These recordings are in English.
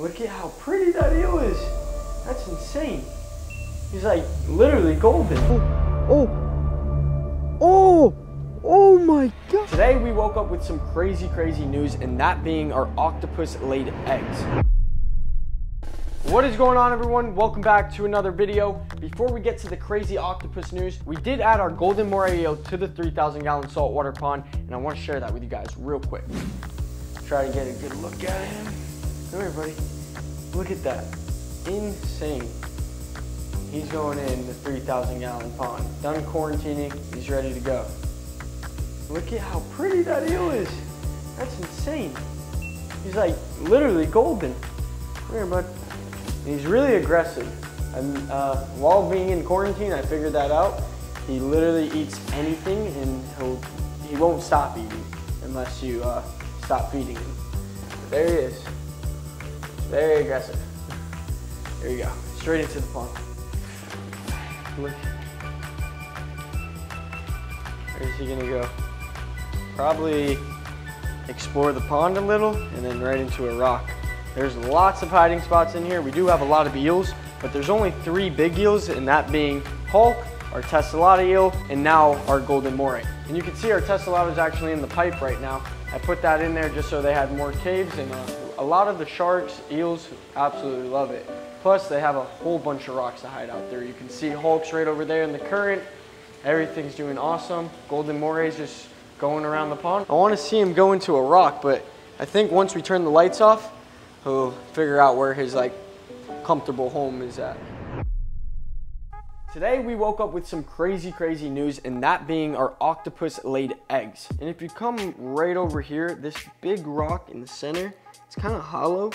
Look at how pretty that eel is. That's insane. He's like literally golden. Oh, oh, oh oh my god. Today we woke up with some crazy, crazy news, and that being our octopus laid eggs. What is going on everyone? Welcome back to another video. Before we get to the crazy octopus news, we did add our golden moray eel to the 3,000 gallon saltwater pond, and I want to share that with you guys real quick. Try to get a good look at him. Come here, buddy. Look at that. Insane. He's going in the 3,000 gallon pond. Done quarantining, he's ready to go. Look at how pretty that eel is. That's insane. He's like literally golden. Come here, bud. He's really aggressive. And uh, while being in quarantine, I figured that out. He literally eats anything and he'll, he won't stop eating unless you uh, stop feeding him. But there he is. Very aggressive. There you go. Straight into the pond. Look. Where's he gonna go? Probably explore the pond a little and then right into a rock. There's lots of hiding spots in here. We do have a lot of eels, but there's only three big eels, and that being Hulk, our tessellata eel, and now our golden moray. And you can see our tessellata is actually in the pipe right now. I put that in there just so they had more caves, and uh, a lot of the sharks, eels, absolutely love it. Plus, they have a whole bunch of rocks to hide out there. You can see Hulk's right over there in the current. Everything's doing awesome. Golden moray's just going around the pond. I want to see him go into a rock, but I think once we turn the lights off, he'll figure out where his like comfortable home is at. Today we woke up with some crazy, crazy news, and that being our octopus laid eggs. And if you come right over here, this big rock in the center, it's kind of hollow,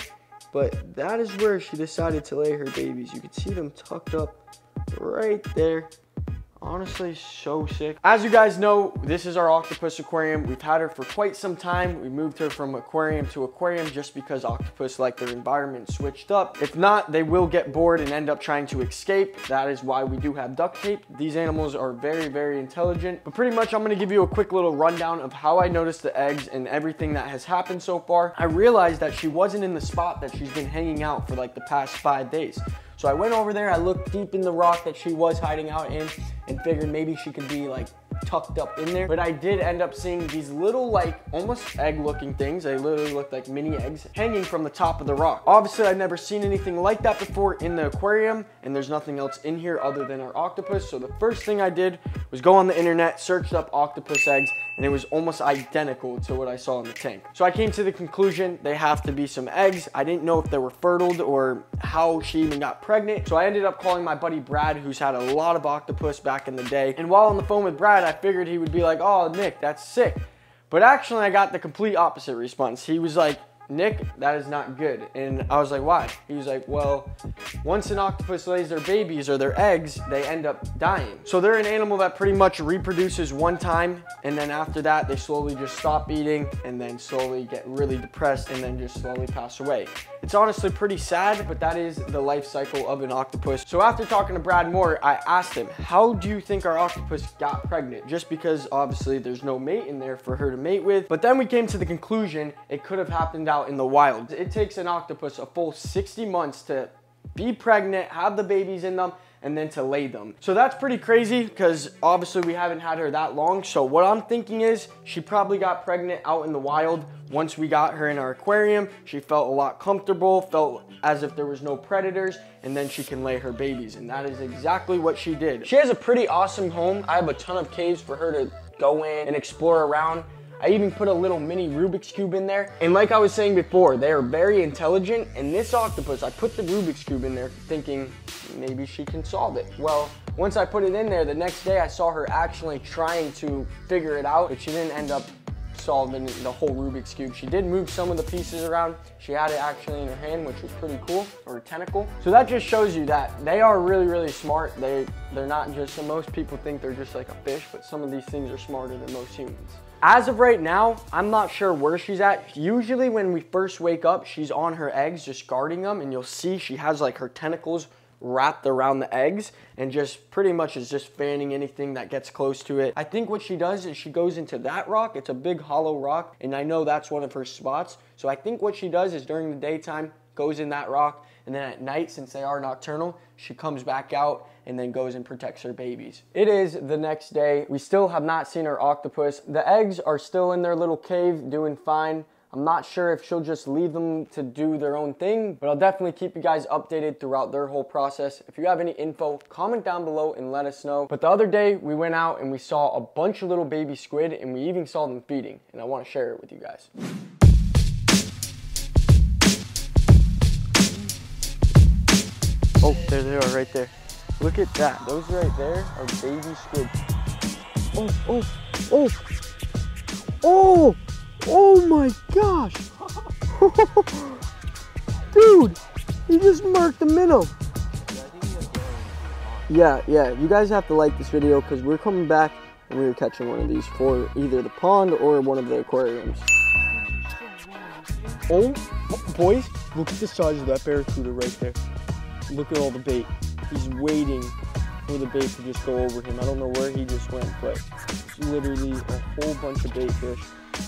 but that is where she decided to lay her babies. You can see them tucked up right there. Honestly, so sick. As you guys know, this is our octopus aquarium. We've had her for quite some time. We moved her from aquarium to aquarium just because octopus like their environment switched up. If not, they will get bored and end up trying to escape. That is why we do have duct tape. These animals are very, very intelligent. But pretty much I'm gonna give you a quick little rundown of how I noticed the eggs and everything that has happened so far. I realized that she wasn't in the spot that she's been hanging out for like the past five days. So I went over there, I looked deep in the rock that she was hiding out in and figured maybe she could be like tucked up in there. But I did end up seeing these little like almost egg looking things. They literally looked like mini eggs hanging from the top of the rock. Obviously I've never seen anything like that before in the aquarium and there's nothing else in here other than our octopus. So the first thing I did was go on the internet, searched up octopus eggs and it was almost identical to what I saw in the tank. So I came to the conclusion they have to be some eggs. I didn't know if they were fertile or how she even got pregnant. So I ended up calling my buddy Brad, who's had a lot of octopus back in the day. And while on the phone with Brad, I figured he would be like, oh, Nick, that's sick. But actually, I got the complete opposite response. He was like, Nick, that is not good. And I was like, why? He was like, well, once an octopus lays their babies or their eggs, they end up dying. So they're an animal that pretty much reproduces one time. And then after that, they slowly just stop eating and then slowly get really depressed and then just slowly pass away. It's honestly pretty sad, but that is the life cycle of an octopus. So after talking to Brad Moore, I asked him, how do you think our octopus got pregnant? Just because obviously there's no mate in there for her to mate with. But then we came to the conclusion it could have happened out in the wild. It takes an octopus a full 60 months to be pregnant, have the babies in them, and then to lay them. So that's pretty crazy because obviously we haven't had her that long. So what I'm thinking is she probably got pregnant out in the wild. Once we got her in our aquarium, she felt a lot comfortable, felt as if there was no predators, and then she can lay her babies. And that is exactly what she did. She has a pretty awesome home. I have a ton of caves for her to go in and explore around. I even put a little mini Rubik's Cube in there. And like I was saying before, they are very intelligent. And this octopus, I put the Rubik's Cube in there thinking maybe she can solve it. Well, once I put it in there, the next day I saw her actually trying to figure it out, but she didn't end up solving the whole Rubik's Cube. She did move some of the pieces around. She had it actually in her hand, which was pretty cool, or tentacle. So that just shows you that they are really, really smart. They, they're not just, most people think they're just like a fish, but some of these things are smarter than most humans. As of right now, I'm not sure where she's at. Usually when we first wake up, she's on her eggs just guarding them and you'll see she has like her tentacles wrapped around the eggs and just pretty much is just fanning anything that gets close to it. I think what she does is she goes into that rock. It's a big hollow rock and I know that's one of her spots. So I think what she does is during the daytime, goes in that rock, and then at night, since they are nocturnal, she comes back out and then goes and protects her babies. It is the next day. We still have not seen our octopus. The eggs are still in their little cave doing fine. I'm not sure if she'll just leave them to do their own thing, but I'll definitely keep you guys updated throughout their whole process. If you have any info, comment down below and let us know. But the other day, we went out and we saw a bunch of little baby squid and we even saw them feeding, and I want to share it with you guys. Oh, there they are right there. Look at that. Those right there are baby squid. Oh, oh, oh. Oh, oh my gosh. Dude, he just marked the minnow. Yeah, yeah, you guys have to like this video because we're coming back and we're catching one of these for either the pond or one of the aquariums. Oh, boys, look at the size of that barracuda right there. Look at all the bait. He's waiting for the bait to just go over him. I don't know where he just went, but literally a whole bunch of bait fish.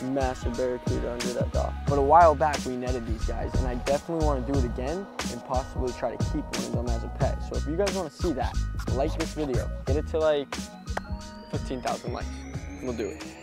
Massive barracuda under that dock. But a while back, we netted these guys, and I definitely want to do it again and possibly try to keep one of them as a pet. So if you guys want to see that, like this video. Get it to like 15,000 likes. We'll do it.